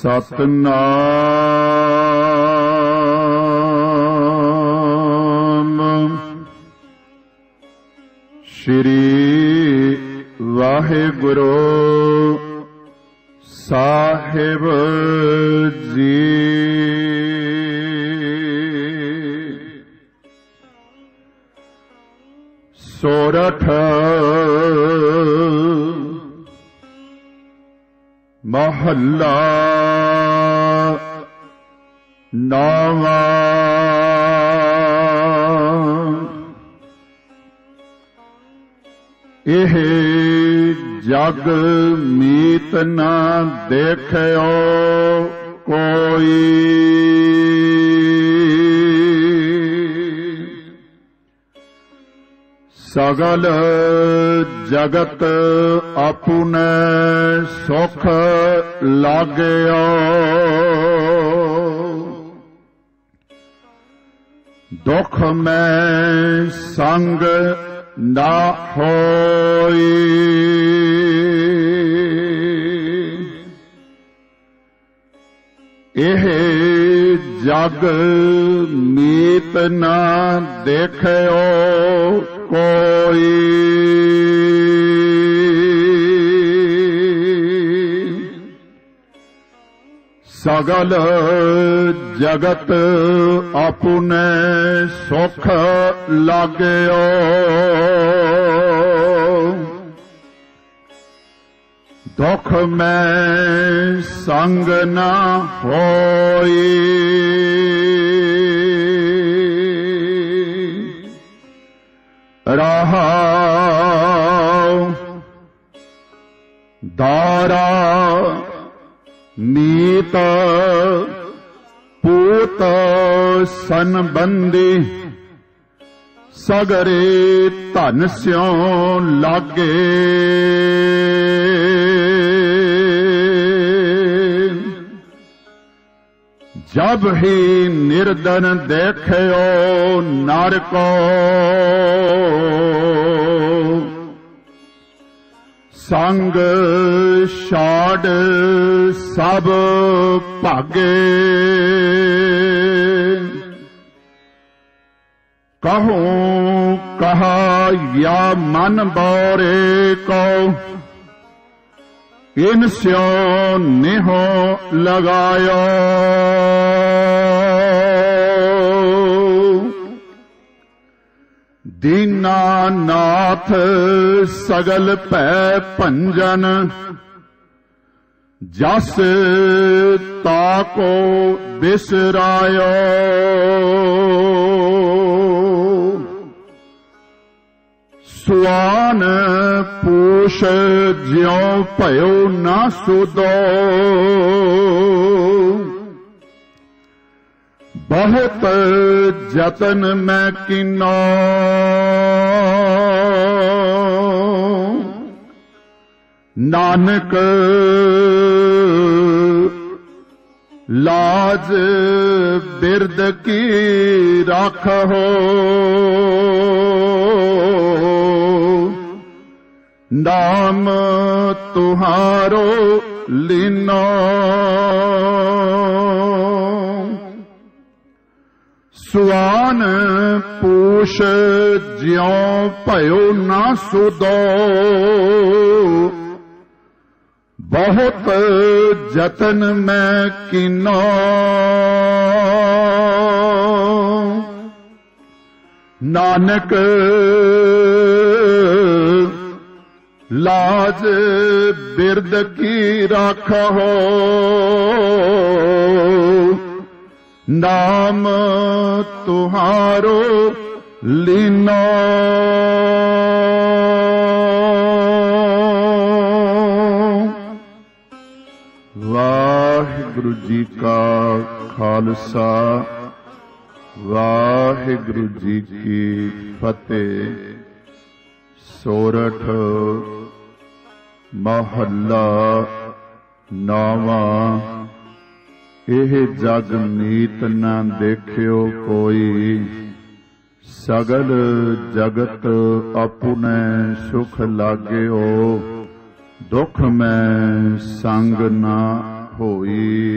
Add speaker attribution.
Speaker 1: ਸਤਨਾਮ। ਸ਼੍ਰੀ ਵਾਹਿਗੁਰੂ ਸਾਹਿਬ ਜੀ। ਸੋਰਠ ਮਹੱਲਾ ਨਾਵਾ। ਇਹ ਜਗ ਮੀਤ ਨਾ ਦੇਖਿਓ ਕੋਈ। ਸਗਲ ਜਗਤ ਆਪੁਨੇ ਸੁਖ ਲਾਗਿਓ। ਦੁਖ ਮੈਂ ਸੰਗ ਨਾ ਹੋਈ ਇਹ ਜਗ ਮੀਤ ਨਾ ਦੇਖਿਓ ਕੋਈ ਸਗਲ ਜਗਤ ਆਪੁਨੇ ਸੁਖ ਲਾਗਿਓ ਦੁਖ ਮੈਂ ਸੰਗ ਨਾ ਹੋਈ ਰਹਾਉ ਦਾਰਾ ਮੀਤ ਪੂਤ ਸੰਬੰਦੀ ਸਗਰੇ ਧਨ ਸਿਉ ਲਾਗੇ। ਜਬ ਹੀ ਨਿਰਦਨ ਦੇਖਿਓ ਨਰ ਕੋ ਸੰਗ ਛਾੜ ਸਭ ਭਾਗੇ। ਕਹੂੰ ਕਹਾ ਯਾ ਮਨ ਬੋਰੇ ਕੋ ਇਨ ਸਿਓ ਨਿਹੋ ਲਗਾਇਓ। ਦੀਨਾਨਾਥ ਸਗਲ ਭੈ ਭੰਜਨ ਜਸ ਤਾਕੋ ਬਿਸਰਾਇਓ। ਸੁਆਨ ਪੂਸ਼ ਜਿਉ ਭਇਓ ਨਾ ਸੁਦੋ। ਬਹੁਤ ਜਤਨ ਮੈਂ ਕਿਨੋ। ਨਾਨਕ ਲਾਜ ਬਿਰਦ ਕੀ ਰਾਖੋ ਨਾਮ ਤੁਹਾਰੋ ਲੀਨੋ। ਸੁਆਨ ਪੂਸ਼ ਜਿਉ ਭਇਓ ਨਾ ਸੁਦੋ। ਬਹੁਤ ਜਤਨ ਮੈਂ ਕੀਨੋ। ਨਾਨਕ ਲਾਜ ਬਿਰਦ ਕੀ ਰਾਖੋ। ਨਾਮ ਤੁਹਾਰੋ ਲੀਨੋ। ਵਾਹਿਗੁਰੂ ਜੀ ਕਾ ਖਾਲਸਾ ਵਾਹਿਗੁਰੂ ਜੀ ਕੀ ਫਤਿਹ। ਸੋਰਠ ਮਹੱਲਾ ਨਾਵਾਂ ਇਹ ਜਗ ਨੀਤ ਨਾ ਦੇਖਿਓ ਕੋਈ। ਸਗਲ ਜਗਤ ਆਪੁਨੇ ਸੁਖ ਲਾਗਿਓ। ਦੁਖ ਮੈਂ ਸੰਗ ਨਾ ਹੋਈ।